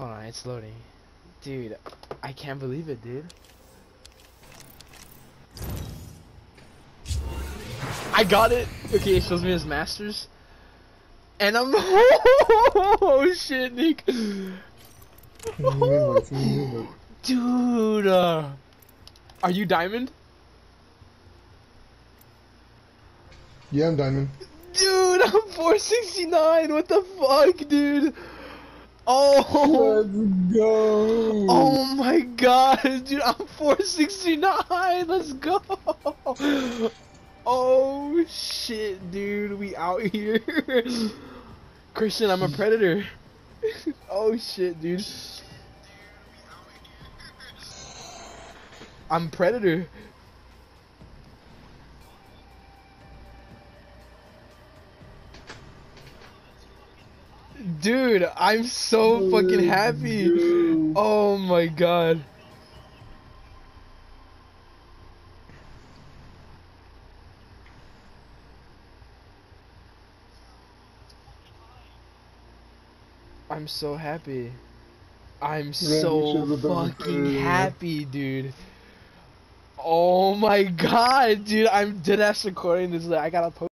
Hold on, it's loading. Dude, I can't believe it, dude. I got it! Okay, it shows me his masters. And I'm- Oh shit, Nick! Dude! Uh, are you diamond? Yeah, I'm diamond. Dude, I'm 469! What the fuck, dude? Oh! Let's go. Oh my god, dude, I'm 469. Let's go. Oh shit, dude, we out here. Christian, I'm a predator. oh shit, dude. I'm predator. Dude, I'm so fucking happy. Dude. Oh my god. I'm so happy. I'm so should've done fucking happy, dude. Oh my god, dude. I'm dead ass recording this. I gotta post.